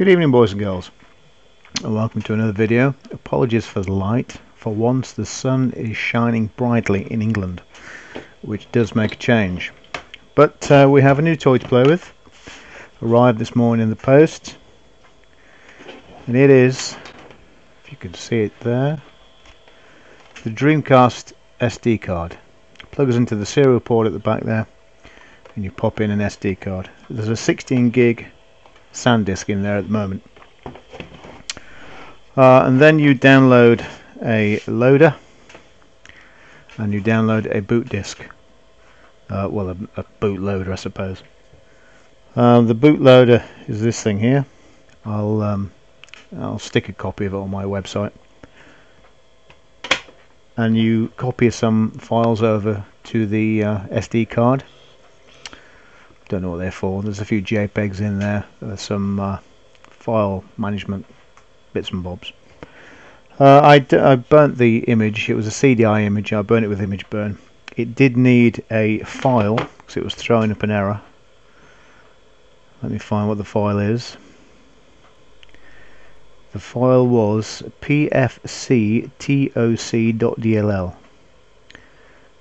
Good evening boys and girls and welcome to another video. Apologies for the light. For once the sun is shining brightly in England which does make a change. But uh, we have a new toy to play with. Arrived this morning in the post and it is, if you can see it there, the Dreamcast SD card. Plugs into the serial port at the back there and you pop in an SD card. There's a 16 gig SanDisk in there at the moment. Uh, and then you download a loader and you download a boot disk. Uh, well, a, a bootloader, I suppose. Um, the bootloader is this thing here. I'll um, I'll stick a copy of it on my website. And you copy some files over to the uh, SD card don't know what they're for. There's a few JPEGs in there. There's some uh, file management bits and bobs. Uh, I, I burnt the image. It was a CDI image. I burnt it with ImgBurn. It did need a file because it was throwing up an error. Let me find what the file is. The file was pfctoc.dll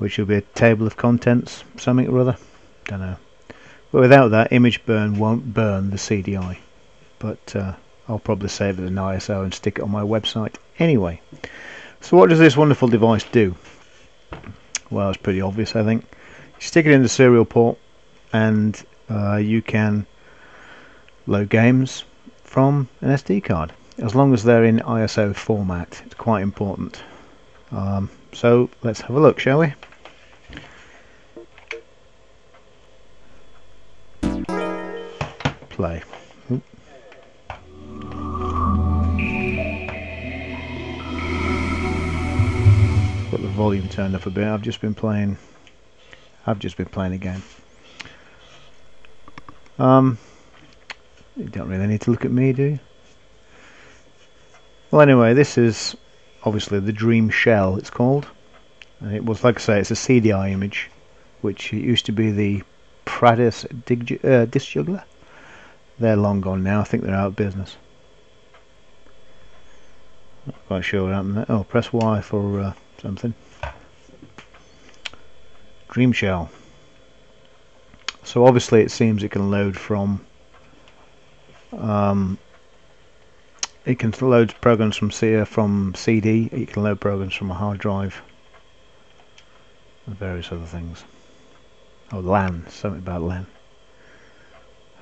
which will be a table of contents, something or other. Don't know. But without that, ImgBurn won't burn the CDI. But uh, I'll probably save it as an ISO and stick it on my website anyway. So what does this wonderful device do? Well, it's pretty obvious, I think. You stick it in the serial port and uh, you can load games from an SD card as long as they're in ISO format. It's quite important. Um, so let's have a look, shall we? Play. Got the volume turned up a bit. I've just been playing. I've just been playing a game. Um, you don't really need to look at me, do you? Well, anyway, this is obviously the Dream Shell. It's called. And it was, like I say, it's a CDI image, which used to be the Pradis uh, disc juggler. They're long gone now. I think they're out of business. Not quite sure what happened there. Oh, press Y for uh, something. Dream Shell. So obviously it seems it can load from um, it can load programs from C from CD, it can load programs from a hard drive and various other things. Oh LAN, something about LAN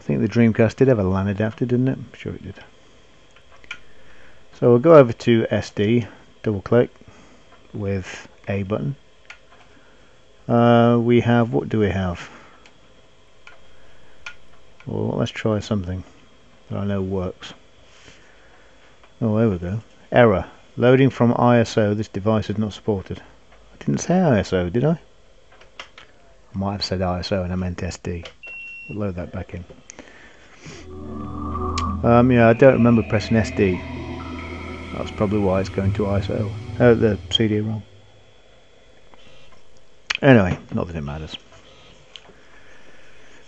think the Dreamcast did have a LAN adapter, didn't it? I'm sure it did. So we'll go over to SD, double click with A button. Uh, we have, what do we have? Well, let's try something that I know works. Oh, there we go. Error. Loading from ISO. This device is not supported. I didn't say ISO, did I? I might have said ISO and I meant SD. We'll load that back in. Um, yeah, I don't remember pressing SD. That's probably why it's going to ISO. Uh, the CD-ROM. Anyway, not that it matters.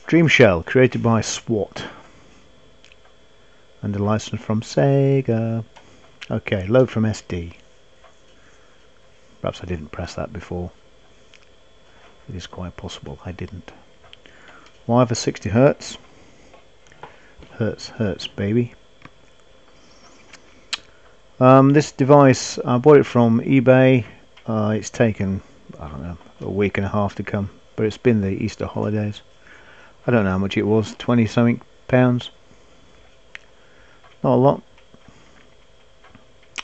Dream Shell, created by SWAT. Under license from Sega. Okay, load from SD. Perhaps I didn't press that before. It is quite possible I didn't. Y for 60 hertz. Hurts, hurts, baby. Um, this device, I bought it from eBay. Uh, it's taken, I don't know, a week and a half to come. But it's been the Easter holidays. I don't know how much it was, 20 something pounds. Not a lot.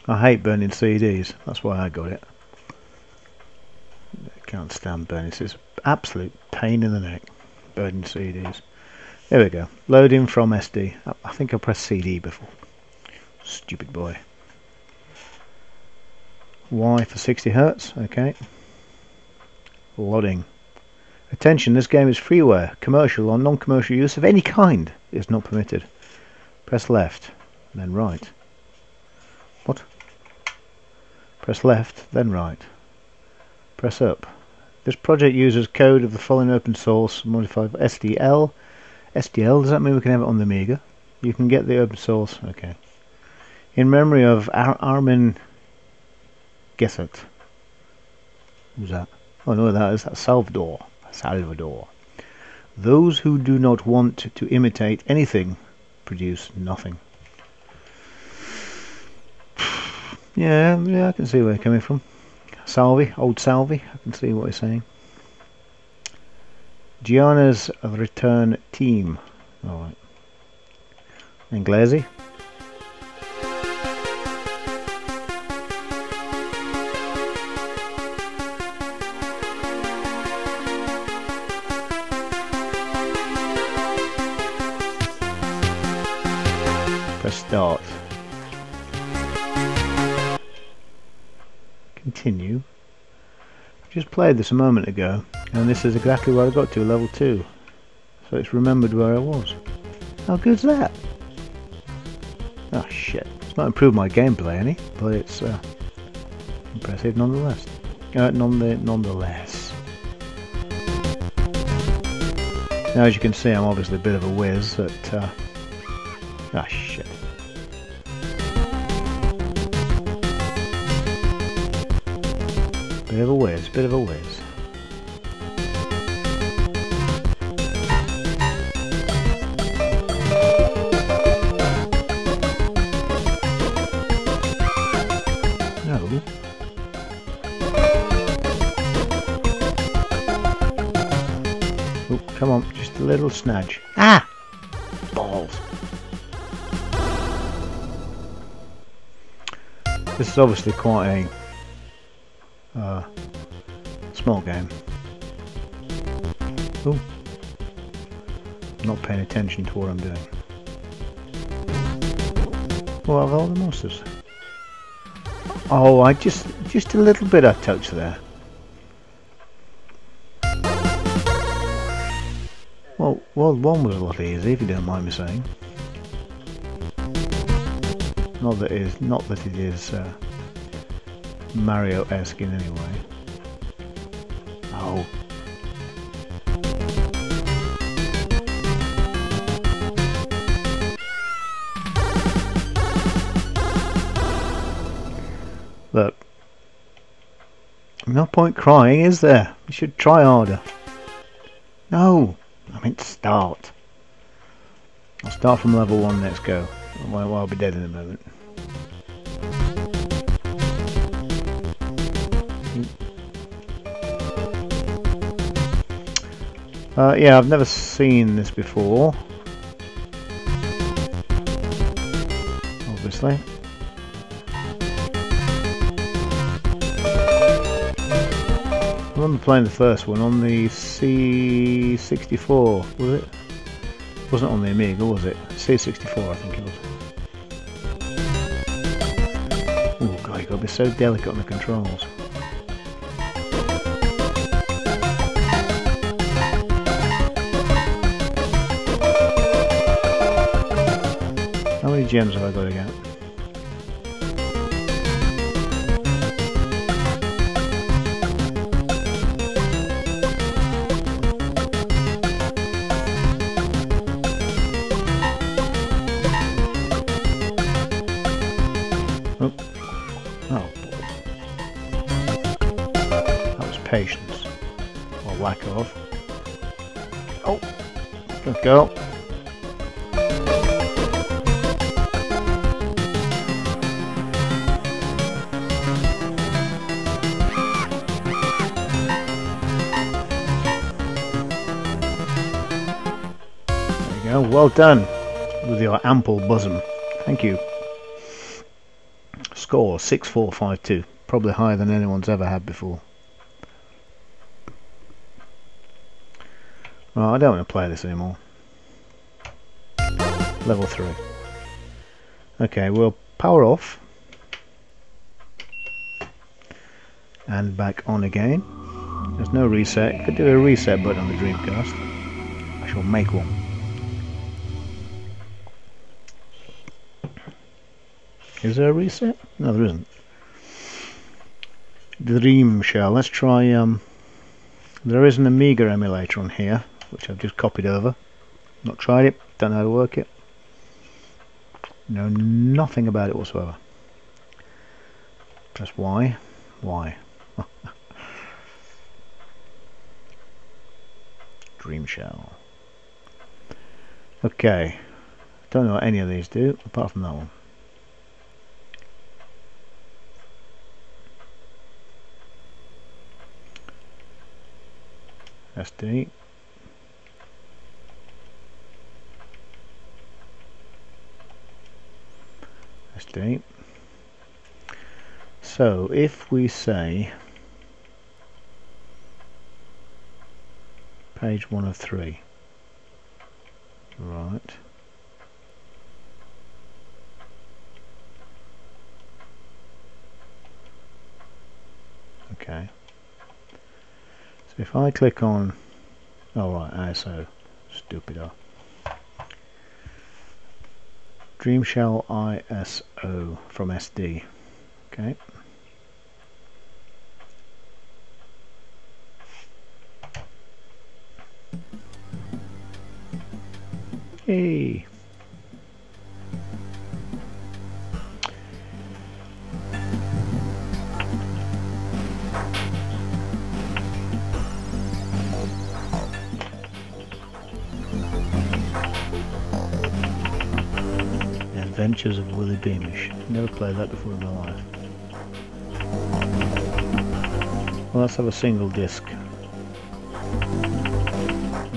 I hate burning CDs, that's why I got it. I can't stand burning, it's an absolute pain in the neck, burning CDs. There we go. Loading from SD. I think I pressed CD before. Stupid boy. Y for 60 Hertz. Okay. Loading. Attention, this game is freeware. Commercial or non-commercial use of any kind is not permitted. Press left, then right. What? Press left, then right. Press up. This project uses code of the following open source modified SDL SDL, does that mean we can have it on the Amiga? You can get the open source. Okay. In memory of Ar Armin Gessert. Who's that? Oh no, that is Salvador. Salvador. Those who do not want to imitate anything produce nothing. Yeah, yeah, I can see where you're coming from. Salvi, old Salvi, I can see what he's saying. Giana's return team. Alright. Inglesi. Press start. Continue. I just played this a moment ago and this is exactly where I got to, level 2. So it's remembered where I was. How good's that? Oh shit. It's not improved my gameplay any, but it's uh, impressive nonetheless. Uh, none the, nonetheless. Now as you can see I'm obviously a bit of a whiz at... Uh, ah shit. Bit of a whiz, bit of a whiz. Little snudge. Ah! Balls. This is obviously quite a uh, small game. Oh, not paying attention to what I'm doing. What have all the monsters? Oh, I just just a little bit I touched there. Well, well, one was a lot easier, if you don't mind me saying. Not that it is, not that it is uh, Mario-esque in any way. Oh. Look. No point crying, is there? You should try harder. No! I meant start. I'll start from level 1, let's go. Well, I'll be dead in a moment. Uh, yeah, I've never seen this before. Obviously. Remember playing the first one on the C64, was it? wasn't on the Amiga, was it? C64 I think it was. Oh god, you gotta be so delicate on the controls. How many gems have I got to get? Oh. Oh, That was patience. Or lack of. Oh! Good girl. There you go. Well done with your ample bosom. Thank you. Score 6452. Probably higher than anyone's ever had before. Right, I don't want to play this anymore. Level 3. Okay, we'll power off. And back on again. There's no reset. Could do a reset button on the Dreamcast. I shall make one. Is there a reset? No, there isn't. Dream Shell. Let's try. Um, there is an Amiga emulator on here, which I've just copied over. Not tried it. Don't know how to work it. Know nothing about it whatsoever. Press Y. Why? Dream Shell. Okay. Don't know what any of these do, apart from that one. SD. SD. So if we say page one of three, right. Okay. If I click on, oh right, ISO, stupid. Dreamshell ISO from SD. Okay. Hey. Adventures of Willy Beamish. Never played that before in my life. Well, let's have a single disc.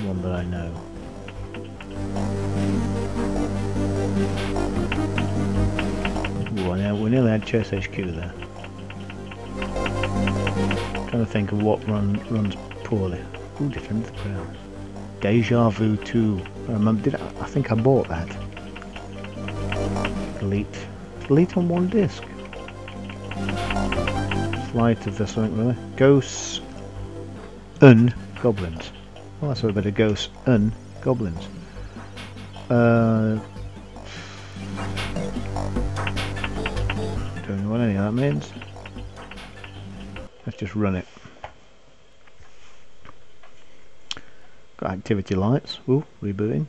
One that I know. Ooh, I know, we nearly had Chess HQ there. Trying to think of what run, runs poorly. The Crown. Deja Vu 2. I remember, did I, I think I bought that. Delete. Delete on one disc. Flight of the something really. Ghosts and goblins. Well, that's a bit of ghosts and goblins. Uh, don't know what any of that means. Let's just run it. Got activity lights. Ooh, rebooting.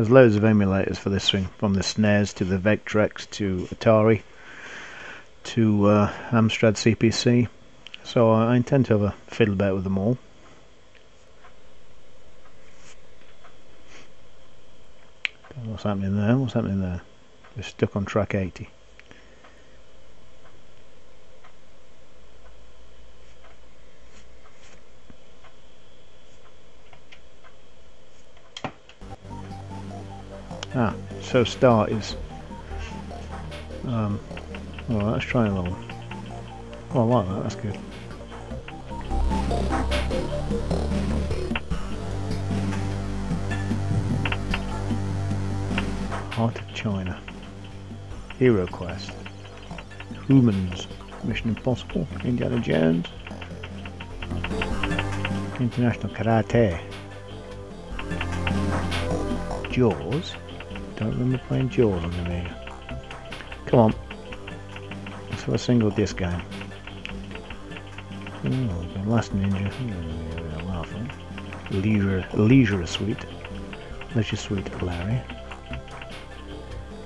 There's loads of emulators for this thing, from the SNES to the Vectrex to Atari to uh, Amstrad CPC. So I intend to have a fiddle about with them all. What's happening there? What's happening there? We're stuck on track 80. Ah, so start is. Um, well, let's try another one. Oh, I like that, that's good. Heart of China. Hero Quest. Humans. Mission Impossible. Indiana Jones. International Karate. Jaws. Don't remember playing Jaws on the Amiga. Come on. Let's have a single disc game. Oh, the Last Ninja. Leisure, Leisure Suit. Leisure Suit Larry.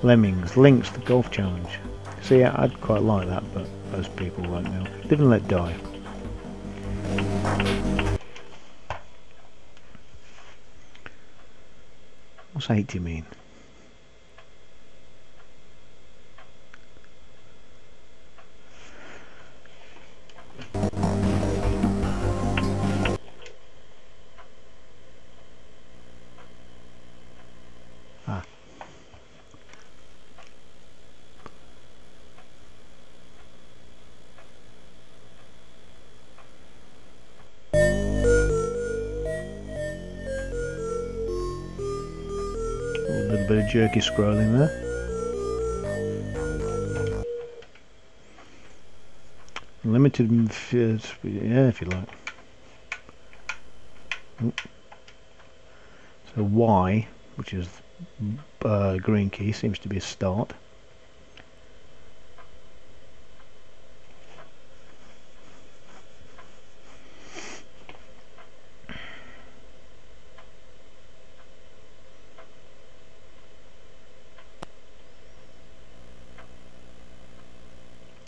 Lemmings, Links, the Golf Challenge. See, I'd quite like that, but most people won't know. Live and Let Die. What's 80 mean? Of jerky scrolling there. Limited, yeah, if you like. So Y, which is uh, green key, seems to be a start.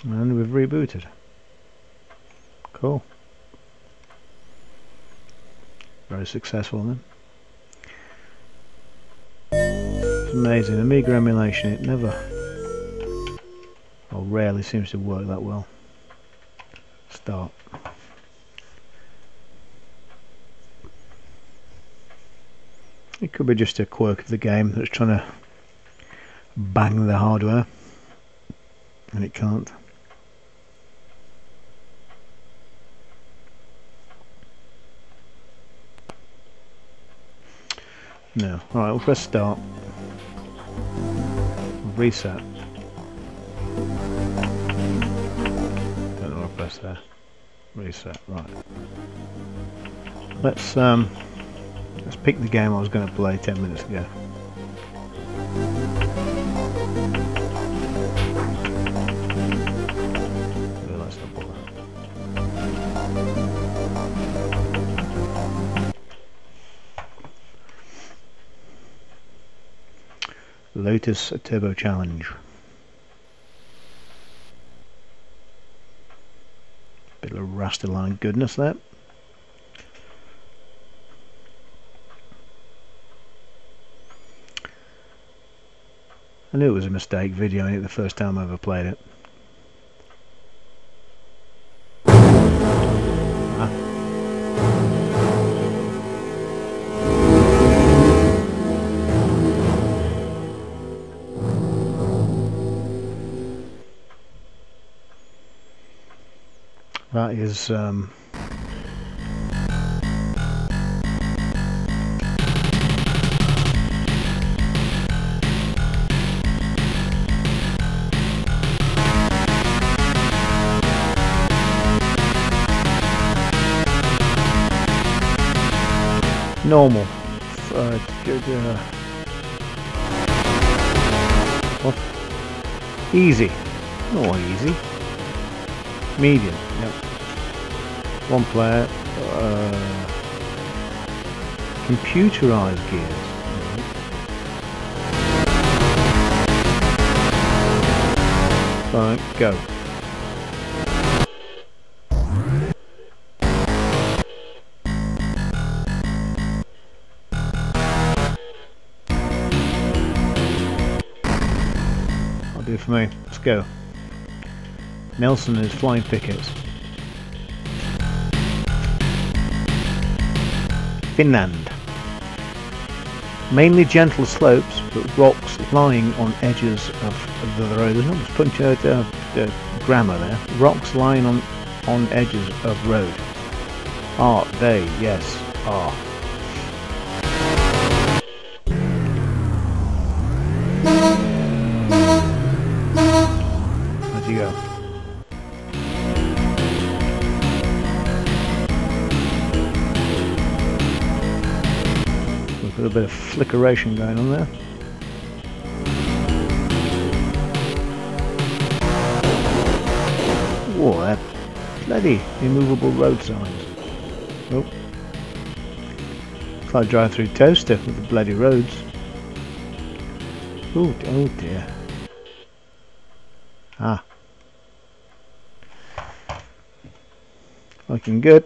Rebooted. Cool. Very successful then. It's amazing. Amiga emulation, it never or rarely seems to work that well. Start. It could be just a quirk of the game that's trying to bang the hardware and it can't. No. Alright, we'll press start. Reset. Don't know what I press there. Reset, right. Let's um let's pick the game I was gonna play ten minutes ago. Lotus Turbo Challenge. Bit of Rasterline goodness there. I knew it was a mistake videoing it the first time I ever played it. Is um, normal. Uh, uh? Easy. No, easy. Medium. Yep one player uh, computerized gears. Right go. I'll do it for me. Let's go. Nelson is flying pickets Finland. Mainly gentle slopes, but rocks lying on edges of the road. Punch out uh, uh, grammar there. Rocks lying on, on edges of road. Are they? Yes, are. A little bit of flickeration going on there. Whoa, that bloody immovable road signs. Oh. It's like drive through toaster with the bloody roads. Oh, oh dear. Ah. Looking good.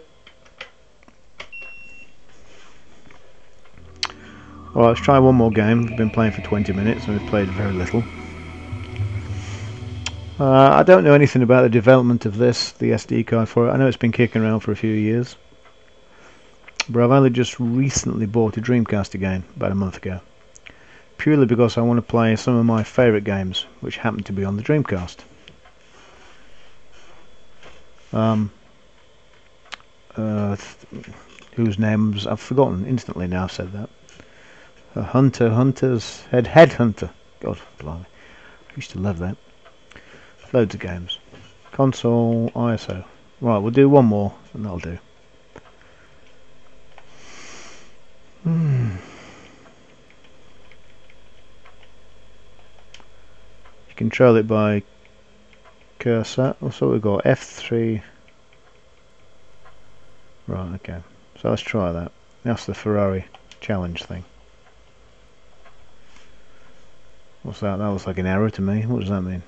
Well, let's try one more game. We've been playing for 20 minutes and we've played very little. Uh, I don't know anything about the development of this, the SD card for it. I know it's been kicking around for a few years. But I've only just recently bought a Dreamcast again, about a month ago. Purely because I want to play some of my favourite games, which happen to be on the Dreamcast. Um, uh, whose names I've forgotten instantly now I've said that. A hunter, hunters, head, headhunter. God, blimey. I used to love that. Loads of games. Console, ISO. Right, we'll do one more, and that'll do. Hmm. You control it by cursor. So we've got F3. Right, okay. So let's try that. That's the Ferrari challenge thing. What's that? That looks like an error to me. What does that mean?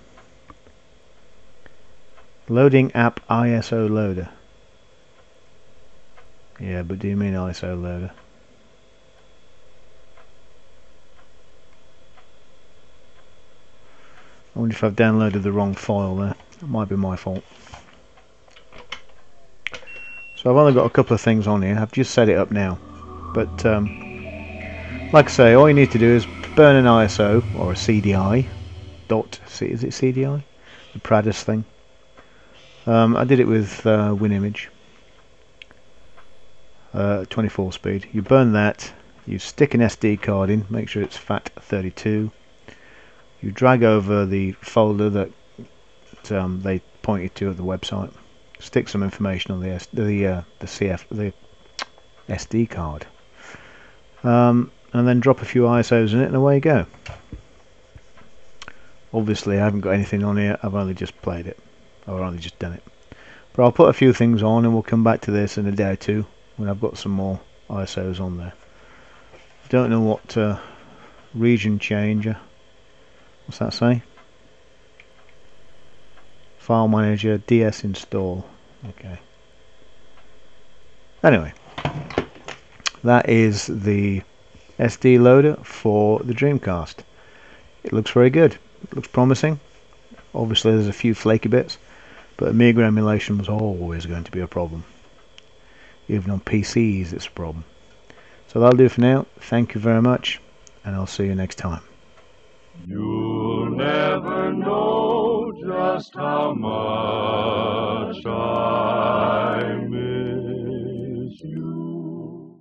Loading app ISO loader. Yeah, but do you mean ISO loader? I wonder if I've downloaded the wrong file there. It might be my fault. So I've only got a couple of things on here. I've just set it up now. But um, like I say, all you need to do is burn an ISO or a CDI. Dot, is it CDI? The Pradis thing. Um, I did it with uh, WinImage. Uh, 24 speed. You burn that. You stick an SD card in. Make sure it's FAT32 you drag over the folder that um, they pointed to at the website stick some information on the S the uh, the CF the SD card um, and then drop a few ISOs in it and away you go obviously I haven't got anything on here I've only just played it or only just done it but I'll put a few things on and we'll come back to this in a day or two when I've got some more ISOs on there don't know what uh, region changer What's that say? File manager DS install. Okay. Anyway, that is the SD loader for the Dreamcast. It looks very good. It looks promising. Obviously there's a few flaky bits, but Amiga emulation was always going to be a problem. Even on PCs it's a problem. So that'll do for now. Thank you very much and I'll see you next time. You'll never know just how much I miss you.